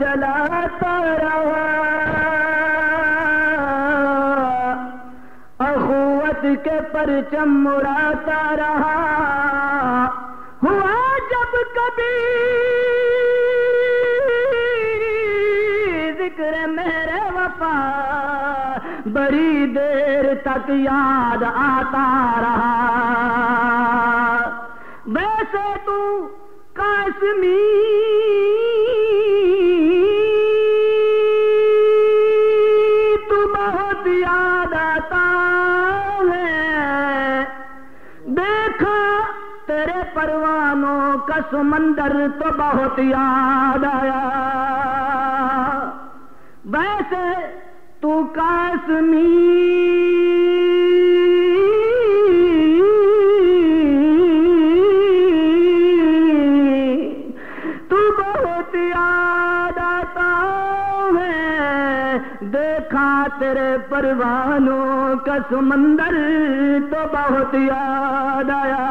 जलाता रहा। अखुवत के परचम उड़ाता रहा। हुआ जब कभी ज़िक्र मेरे वफा, बड़ी देर तक याद आता रहा। वैसे तू काश्मीर तेरे परवानों का समंदर तो बहुत याद आया। वैसे तू काश्मीर तू बहुत याद देखा तेरे परवानों का समंदर तो बहुत याद आया।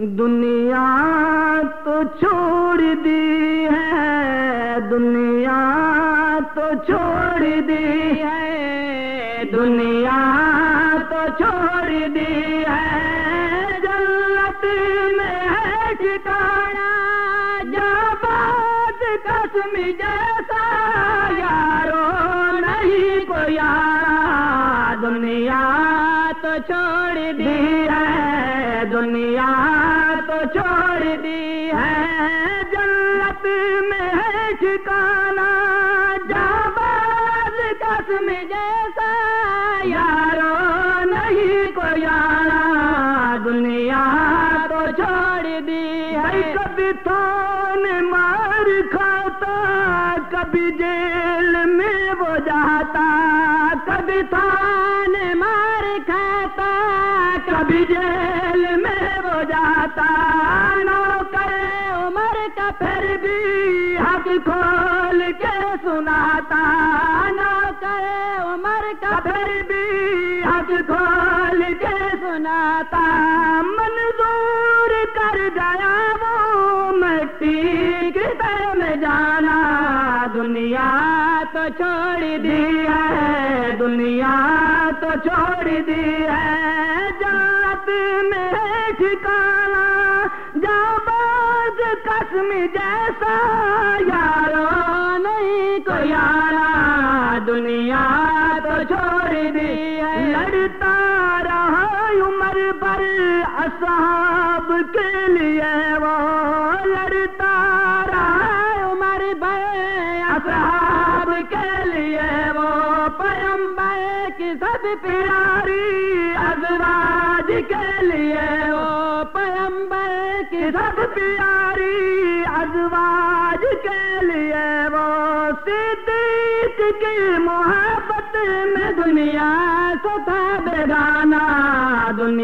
दुनिया तो छोड़ दी है, दुनिया तो छोड़ दी है, दुनिया तो छोड़ दी है। जन्नत में है ठिकाना जाबाज कसम जैसा छोड़ दी है, दुनिया तो छोड़ दी है। जन्नत में है ठिकाना जाबाज कसम जैसा, यारो नहीं को यारा दुनिया तो छोड़ दी है। कभी थान मार खाता, कभी जेल में वो जाता। कभी थान मार खाता कभी जेल में वो जाता, नौकर उम्र का फिर भी हक खोल के सुनाता, नौकर उमर का फिर भी हक खोल के सुनाता। मंजूर कर गया वो मिट्टी की में जाना, दुनिया तो छोड़ दी है, दुनिया तो छोड़ दी है जन्नत में ठिकाना जाबाज कसम जैसा, यारो नहीं को यारा, दुनिया तो छोड़ दी। है लड़ता रहा उमर पर असहाब के लिए, वो लड़ता रहा उमर पर असहाब के लिए। सब प्यारी अजवाज के लिए ओ पयंबर की सब प्यारी अजवाज के लिए वो सिद्दीक की मोहब्बत में दुनिया सुधा बेगाना, दुनिया